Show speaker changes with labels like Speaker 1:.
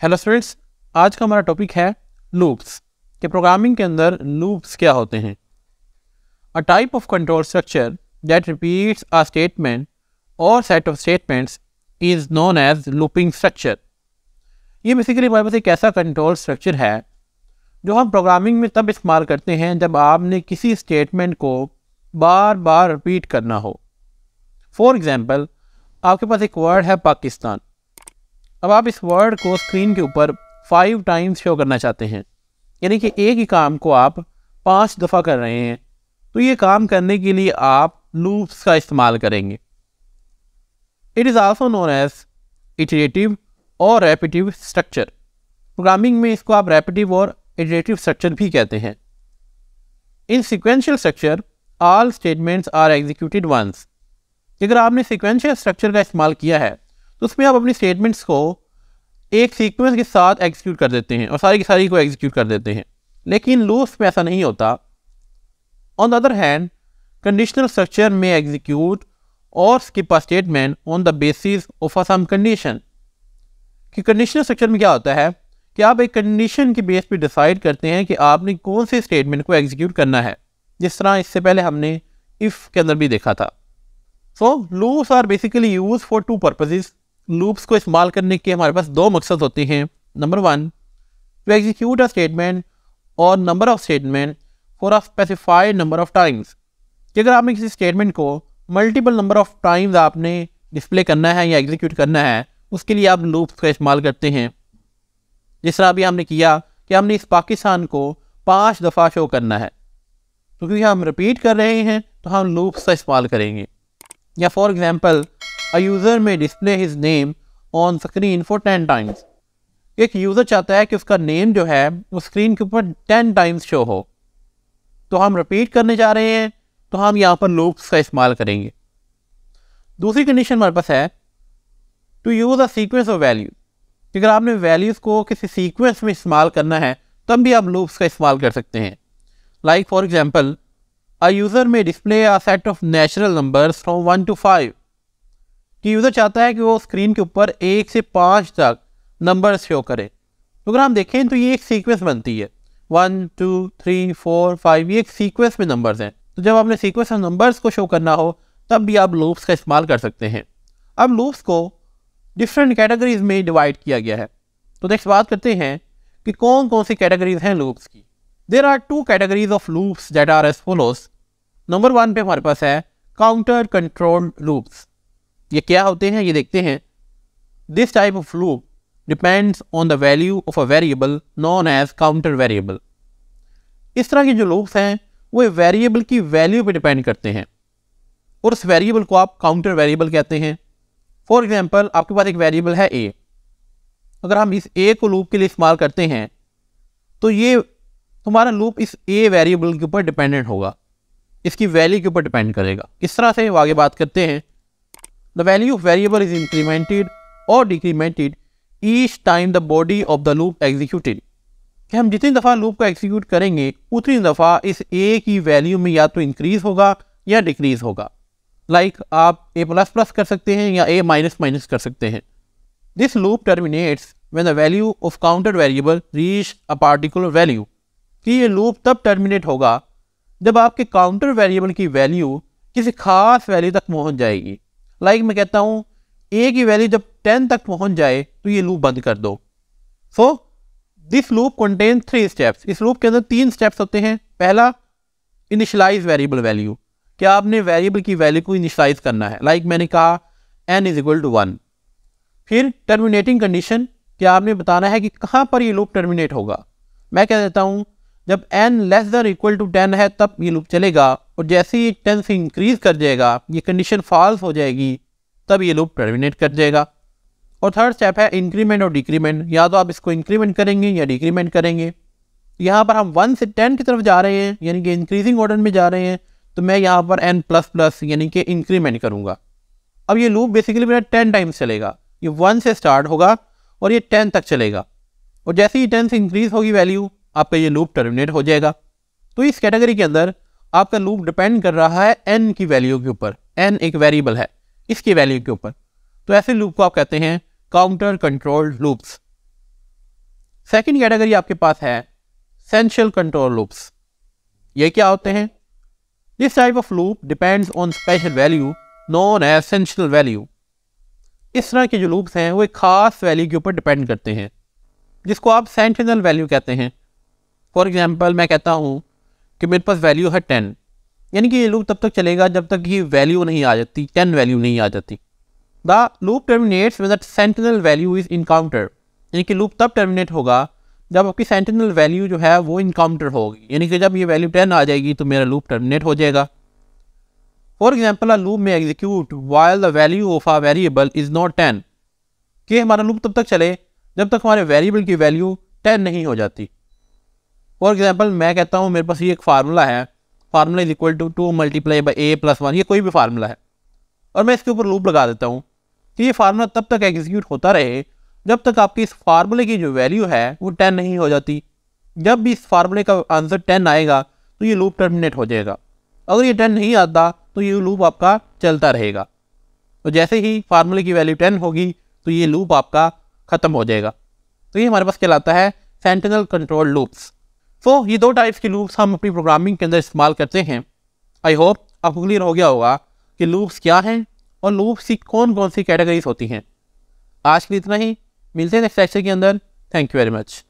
Speaker 1: Hello students आज का हमारा टॉपिक है लूप्स कि प्रोग्रामिंग के अंदर लूप्स क्या होते हैं? A type of control structure that repeats a statement और set of statements is known as looping structure ये बेसिकली हमारे पास एक ऐसा कंट्रोल स्ट्रक्चर है जो हम प्रोग्रामिंग में तब इस्तेमाल करते हैं जब आपने किसी स्टेटमेंट को बार बार रिपीट करना हो। फॉर एग्ज़ाम्पल आपके पास एक वर्ड है पाकिस्तान। अब आप इस वर्ड को स्क्रीन के ऊपर फाइव टाइम्स शो करना चाहते हैं। यानी कि एक ही काम को आप पाँच दफ़ा कर रहे हैं। तो ये काम करने के लिए आप लूप्स का इस्तेमाल करेंगे। It is also known as iterative और रेपिटिव स्ट्रक्चर प्रोग्रामिंग में इसको आप रेपिटिव और इटरेटिव स्ट्रक्चर भी कहते हैं। In sequential structure all statements are executed once अगर आपने सिक्वेंशियल स्ट्रक्चर का इस्तेमाल किया है तो उसमें आप अपनी स्टेटमेंट्स को एक सीक्वेंस के साथ एग्जीक्यूट कर देते हैं और सारी की सारी को एग्जीक्यूट कर देते हैं। लेकिन लूप्स में ऐसा नहीं होता। On the other hand conditional structure में एग्जीक्यूट और skip a statement on the basis of a some condition कि कंडीशनल स्ट्रक्चर में क्या होता है? कि आप एक कंडीशन के बेस पे डिसाइड करते हैं कि आपने कौन से स्टेटमेंट को एग्जीक्यूट करना है। जिस तरह इससे पहले हमने इफ़ के अंदर भी देखा था। So loops are basically use for two purposes loops को इस्तेमाल करने के हमारे पास दो मकसद होते हैं। Number one to execute a statement और number of statement for a specified number of times कि अगर आपने किसी स्टेटमेंट को मल्टीपल नंबर ऑफ़ टाइम्स आपने डिस्प्ले करना है या एग्जीक्यूट करना है, उसके लिए आप लूप्स का इस्तेमाल करते हैं। जिस तरह अभी हमने किया कि हमने इस पाकिस्तान को पाँच दफ़ा शो करना है। तो क्योंकि हम रिपीट कर रहे हैं तो हम लूप्स का इस्तेमाल करेंगे। या for example a user may display his name on screen for 10 times. एक यूज़र चाहता है कि उसका नेम जो है वो स्क्रीन के ऊपर 10 टाइम्स शो हो। तो हम रिपीट करने जा रहे हैं तो हम यहाँ पर लूप्स का इस्तेमाल करेंगे। दूसरी कंडीशन हमारे पास है to use a sequence of value अगर आपने वैल्यूज़ को किसी सीक्वेंस में इस्तेमाल करना है, तब भी आप लूप्स का इस्तेमाल कर सकते हैं। Like for example a user may display a set of natural numbers from one to five कि यूज़र चाहता है कि वो स्क्रीन के ऊपर एक से पाँच तक नंबर शो करे। तो अगर हम देखें तो ये एक सीक्वेंस बनती है। One two three four five ये एक सीक्वेंस में नंबर्स हैं। तो जब आपने सीक्वेंस ऑफ़ नंबर्स को शो करना हो, तब भी आप लूप्स का इस्तेमाल कर सकते हैं। अब लूप्स को डिफरेंट कैटेगरीज में डिवाइड किया गया है। तो नेक्स्ट बात करते हैं कि कौन कौन सी कैटेगरीज हैं लूप्स की। There are two categories of loops that are as follows number one पे हमारे पास है काउंटर कंट्रोल लूप्स ये क्या होते हैं? ये देखते हैं। This type of loop depends on the value of a variable known as counter variable इस तरह के जो लूप्स हैं, वो वेरिएबल की वैल्यू पे डिपेंड करते हैं। और उस वेरिएबल को आप काउंटर वेरिएबल कहते हैं। फॉर एग्जांपल आपके पास एक वेरिएबल है ए अगर हम इस ए को लूप के लिए इस्तेमाल करते हैं तो ये तुम्हारा लूप इस ए वेरिएबल के ऊपर डिपेंडेंट होगा। इसकी वैल्यू के ऊपर डिपेंड करेगा। इस तरह से आगे बात करते हैं। The value of variable is incremented or decremented each time the body of the loop executed. कि हम जितनी दफ़ा लूप को एग्जीक्यूट करेंगे उतनी दफ़ा इस ए की वैल्यू में या तो इंक्रीज होगा या डिक्रीज होगा। लाइक like, आप ए प्लस प्लस कर सकते हैं या ए माइनस माइनस कर सकते हैं। This loop terminates when the value of counter variable reach a particular value कि ये लूप तब टर्मिनेट होगा जब आपके काउंटर वेरिएबल की वैल्यू किसी खास वैल्यू तक पहुँच जाएगी। लाइक मैं कहता हूँ ए की वैल्यू जब टेन तक पहुँच जाए तो ये लूप बंद कर दो। So this loop contain three steps इस लूप के अंदर तीन स्टेप्स होते हैं। पहला इनिशलाइज वेरिएबल वैल्यू क्या आपने वेरिएबल की वैल्यू को इनिशलाइज करना है। लाइक like मैंने कहा N is equal to one फिर टर्मिनेटिंग कंडीशन क्या आपने बताना है कि कहाँ पर ये लूप टर्मिनेट होगा। मैं कह देता हूँ जब N less than equal to ten है, तब ये लूप चलेगा। और जैसे ही टेन से इंक्रीज कर जाएगा, ये कंडीशन फॉल्स हो जाएगी, तब ये लूप टर्मिनेट कर जाएगा। और थर्ड स्टेप है इंक्रीमेंट और डिक्रीमेंट या तो आप इसको इंक्रीमेंट करेंगे या डिक्रीमेंट करेंगे। यहाँ पर हम वन से टेन की तरफ़ जा रहे हैं, यानी कि इंक्रीजिंग ऑर्डर में जा रहे हैं तो मैं यहाँ पर एन प्लस प्लस यानी कि इंक्रीमेंट करूँगा। अब ये लूप बेसिकली मेरा टेन टाइम्स चलेगा। ये वन से स्टार्ट होगा और ये टेन तक चलेगा। और जैसे ही टेन से इंक्रीज होगी वैल्यू आपका ये लूप टर्मिनेट हो जाएगा। तो इस कैटेगरी के अंदर आपका लूप डिपेंड कर रहा है एन की वैल्यू के ऊपर। एन एक वेरिएबल है इसकी वैल्यू के ऊपर। तो ऐसे लूप को आप कहते हैं counter controlled loops second category आपके पास है सेंशल कंट्रोल लूप्स ये क्या होते हैं? This type of loop depends on special value non essential value इस तरह के जो लूप्स हैं, वो एक खास वैल्यू के ऊपर डिपेंड करते हैं, जिसको आप सेंटिनल वैल्यू कहते हैं। फॉर एग्ज़ाम्पल मैं कहता हूँ कि मेरे पास वैल्यू है टेन यानी कि ये लूप तब तक चलेगा जब तक ये वैल्यू नहीं आ जाती टेन वैल्यू नहीं आ जाती. The loop terminates with sentinel value is encounter यानी कि लूप तब टर्मिनेट होगा जब आपकी सेंटिनल वैल्यू जो है वो इनकाउंटर होगी. यानी कि जब ये वैल्यू टेन आ जाएगी तो मेरा लूप टर्मिनेट हो जाएगा. For example a loop may execute while the value of a variable is not ten कि हमारा लूप तब तक चले जब तक हमारे वेरिएबल की वैल्यू टेन नहीं हो जाती. फॉर एग्ज़ाम्पल मैं कहता हूँ, मेरे पास ये एक फार्मूला है। Formula is equal to two multiply by A plus one ये कोई भी फार्मूला है। और मैं इसके ऊपर लूप लगा देता हूँ। कि ये फार्मूला तब तक एग्जीक्यूट होता रहे, जब तक आपकी इस फार्मूले की जो वैल्यू है, वो टेन नहीं हो जाती। जब भी इस फार्मूले का आंसर टेन आएगा तो ये लूप टर्मिनेट हो जाएगा। अगर ये टेन नहीं आता तो ये लूप आपका चलता रहेगा। तो जैसे ही फार्मूले की वैल्यू टेन होगी तो ये लूप आपका ख़त्म हो जाएगा। तो ये हमारे पास कहलाता है सेंटिनल कंट्रोल लूप्स सो ये दो टाइप्स के लूप्स हम अपनी प्रोग्रामिंग के अंदर इस्तेमाल करते हैं। आई होप आपको क्लियर हो गया होगा कि लूप्स क्या हैं और लूप्स की कौन कौन सी कैटेगरीज होती हैं। आज के लिए इतना ही। मिलते हैं नेक्स्ट लेक्चर के अंदर। Thank you very much